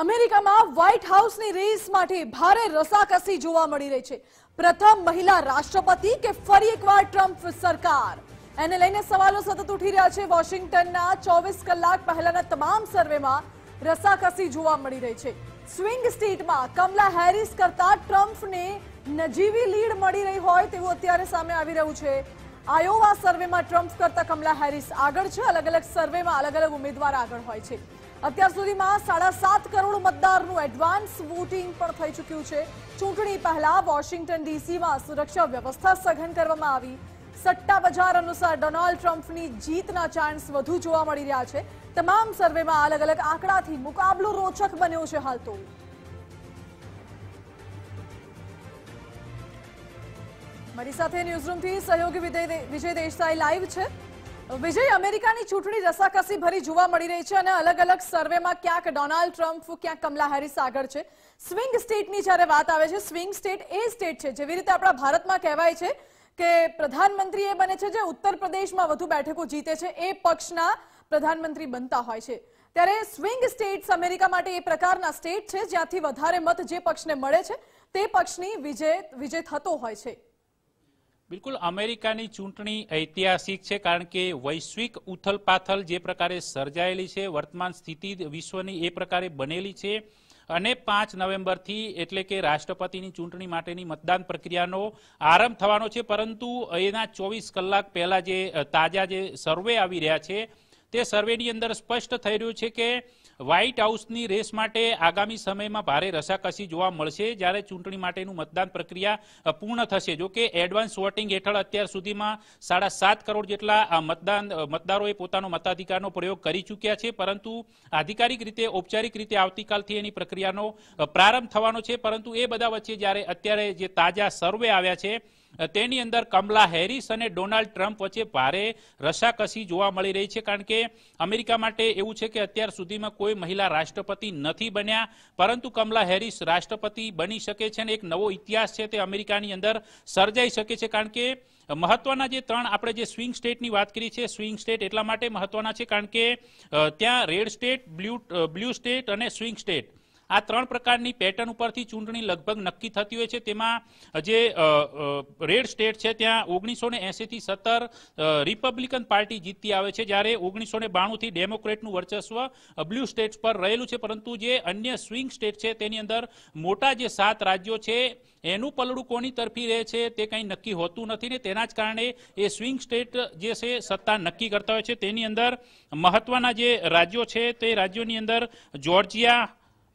અમેરિકામાં white હાઉસની race માટે ભારે રસાકસી જોવા મળી રહી છે. પ્રથમ મહિલા રાષ્ટ્રપતિ કે ફરી એકવાર ટ્રમ્પ સરકાર? એને લઈને સવાલો સતત ઉઠી રહ્યા છે વોશિંગ્ટનના ચોવીસ કલાક પહેલાના તમામ સર્વેમાં રસાકસી જોવા મળી રહી છે. સ્વિંગ સ્ટેટમાં કમલા હેરિસ કરતા ટ્રમ્પને નજીવી લીડ મળી રહી હોય તેવું અત્યારે સામે આવી રહ્યું છે. આયોવા સર્વેમાં ટ્રમ્પ કરતા કમલા હેરિસ આગળ છે. અલગ અલગ સર્વેમાં અલગ અલગ ઉમેદવાર આગળ હોય છે. અત્યાર સુધીમાં સાડા સાત કરોડ મતદારનું એડવાન્સ વોટિંગ પણ થઈ ચૂક્યું છે. ચૂંટણી પહેલા વોશિંગ્ટન ડીસીમાં સુરક્ષા વ્યવસ્થા સઘન કરવામાં આવી. સટ્ટા બજાર અનુસાર ડોનાલ્ડ ટ્રમ્પની જીતના ચાન્સ વધુ જોવા મળી રહ્યા છે. તમામ સર્વેમાં અલગ અલગ આંકડાથી મુકાબલો રોચક બન્યો છે હાલ તો. મારી સાથે ન્યૂઝરૂમથી સહયોગી વિજય દેસાઈ લાઈવ છે. વિજય, અમેરિકાની ચૂંટણી રસાકસી ભરી જોવા મળી રહી છે અને અલગ અલગ સર્વેમાં ક્યાંક ડોનાલ્ડ ટ્રમ્પ, ક્યાંક કમલા હેરિસ આગળ છે. સ્વિંગ સ્ટેટની જ્યારે વાત આવે છે, સ્વિંગ સ્ટેટ એ સ્ટેટ છે. જેવી રીતે આપણા ભારતમાં કહેવાય છે કે પ્રધાનમંત્રી એ બને છે જે ઉત્તર પ્રદેશમાં વધુ બેઠકો જીતે છે, એ પક્ષના પ્રધાનમંત્રી બનતા હોય છે. ત્યારે સ્વિંગ સ્ટેટ્સ અમેરિકા માટે એ પ્રકારના સ્ટેટ છે જ્યાંથી વધારે મત જે પક્ષને મળે છે, તે પક્ષની વિજય વિજય થતો હોય છે. બિલકુલ અમેરિકાની ચૂંટણી ઐતિહાસિક છે, કારણ કે વૈશ્વિક ઉથલપાથલ જે પ્રકારે સર્જાયેલી છે, વર્તમાન સ્થિતિ વિશ્વની એ પ્રકારે બનેલી છે. અને પાંચ નવેમ્બરથી એટલે કે રાષ્ટ્રપતિની ચૂંટણી માટેની મતદાન પ્રક્રિયાનો આરંભ થવાનો છે, પરંતુ એના ચોવીસ કલાક પહેલા જે તાજા જે સર્વે આવી રહ્યા છે, તે સર્વેની અંદર સ્પષ્ટ થઈ રહ્યું છે કે વ્હાઇટ હાઉસની રેસ માટે આગામી સમયમાં ભારે રસાકસી જોવા મળશે જ્યારે ચૂંટણી માટેનું મતદાન પ્રક્રિયા પૂર્ણ થશે. જો કે એડવાન્સ વોટિંગ હેઠળ અત્યાર સુધીમાં સાડા સાત કરોડ જેટલા મતદાન મતદારોએ પોતાનો મતાધિકારનો પ્રયોગ કરી ચૂક્યા છે. પરંતુ આધિકારિક રીતે, ઔપચારિક રીતે આવતીકાલથી એની પ્રક્રિયાનો પ્રારંભ થવાનો છે. પરંતુ એ બધા વચ્ચે જ્યારે અત્યારે જે તાજા સર્વે આવ્યા છે તેની અંદર કમલા હેરિસ અને ડોનાલ્ડ ટ્રમ્પ વચ્ચે ભારે રસાકસી જોવા મળી રહી છે, કારણ કે અમેરિકા માટે એવું છે કે અત્યાર સુધીમાં કોઈ મહિલા રાષ્ટ્રપતિ નથી બન્યા, પરંતુ કમલા હેરિસ રાષ્ટ્રપતિ બની શકે છે અને એક નવો ઇતિહાસ છે તે અમેરિકાની અંદર સર્જાઈ શકે છે, કારણ કે મહત્વના જે ત્રણ આપણે જે સ્વિંગ સ્ટેટની વાત કરી છે, સ્વિંગ સ્ટેટ એટલા માટે મહત્વના છે, કારણ કે ત્યાં red state, blue blue state અને સ્વિંગ સ્ટેટ. આ ત્રણ પ્રકારની પેટર્ન ઉપરથી ચૂંટણી લગભગ નક્કી થતી હોય છે. તેમાં જે રેડ સ્ટેટ છે, ત્યાં ઓગણીસો ને એસીથી સત્તર રિપબ્લિકન પાર્ટી જીતતી આવે છે, જ્યારે ઓગણીસો ને બાણુંથી ડેમોક્રેટનું વર્ચસ્વ બ્લુ સ્ટેટ્સ પર રહેલું છે. પરંતુ જે અન્ય સ્વિંગ સ્ટેટ છે, તેની અંદર મોટા જે સાત રાજ્યો છે, એનું પલડું કોની તરફી રહે છે, તે કંઈ નક્કી હોતું નથી ને તેના જ કારણે એ સ્વિંગ સ્ટેટ જે છે, સત્તા નક્કી કરતા હોય છે. તેની અંદર મહત્વના જે રાજ્યો છે, તે રાજ્યોની અંદર જોર્જિયા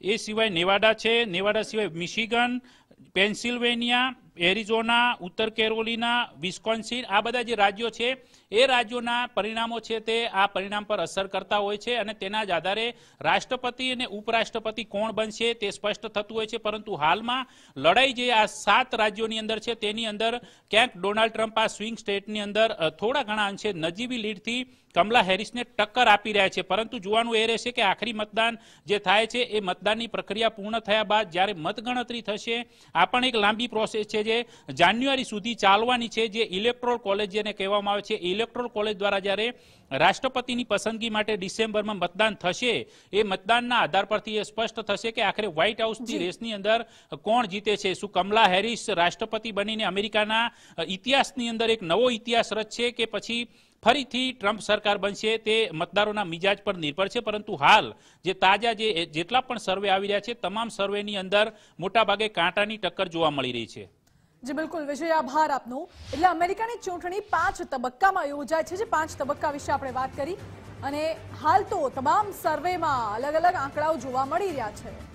એ સિવાય નેવાડા છે, નેવાડા સિવાય મિશિગન, પેન્સિલ્વેનિયા, એરિઝોના, ઉત્તર કેરોલિના, વિસ્કોન્સિન, આ બધા જે રાજ્યો છે, એ રાજ્યોના પરિણામો છે તે આ પરિણામ પર અસર કરતા હોય છે અને તેના જ આધારે રાષ્ટ્રપતિ અને ઉપરાષ્ટ્રપતિ કોણ બનશે તે સ્પષ્ટ થતું હોય છે. પરંતુ હાલમાં લડાઈ જે આ સાત રાજ્યોની અંદર છે, તેની અંદર ક્યાંક ડોનાલ્ડ ટ્રમ્પ આ સ્વિંગ સ્ટેટની અંદર થોડા ઘણા અંશે નજીવી લીડથી કમલા હેરિસને ટક્કર આપી રહ્યા છે. પરંતુ જોવાનું એ રહેશે કે આખરી મતદાન જે થાય છે એ મતદાનની પ્રક્રિયા પૂર્ણ થયા બાદ જ્યારે મતગણતરી થશે આ પણ એક લાંબી પ્રોસેસ છે જે જાન્યુઆરી સુધી ચાલવાની છે જે ઇલેક્ટ્રોલ કોલેજ જેને કહેવામાં આવે છે. ઇલેક્ટ્રોલ કોલેજ દ્વારા જ્યારે રાષ્ટ્રપતિની પસંદગી માટે ડિસેમ્બરમાં મતદાન થશે એ મતદાનના આધાર પરથી એ સ્પષ્ટ થશે કે આખરે વ્હાઇટ હાઉસની રેસની અંદર કોણ જીતે છે. શું કમલા હેરિસ રાષ્ટ્રપતિ બનીને અમેરિકાના ઇતિહાસની અંદર એક નવો ઇતિહાસ રચશે કે પછી ફરીથી ટ્રમ્પ સરકાર બનશે તે મતદારોના મિજાજ પર નિર્ભર છે, પરંતુ હાલ જે તાજા જે, જેટલા પણ સર્વે આવી રહ્યા છે, તમામ સર્વેની અંદર મોટાભાગે કાંટાની ટક્કર જોવા મળી રહી છે. જી, બિલકુલ. વિજય, આભાર આપનો. એટલે અમેરિકાની ચૂંટણી પાંચ તબક્કામાં યોજાય છે, જે પાંચ તબક્કા વિશે આપણે વાત કરી. અને હાલ તો તમામ સર્વેમાં અલગ અલગ આંકડાઓ જોવા મળી રહ્યા છે.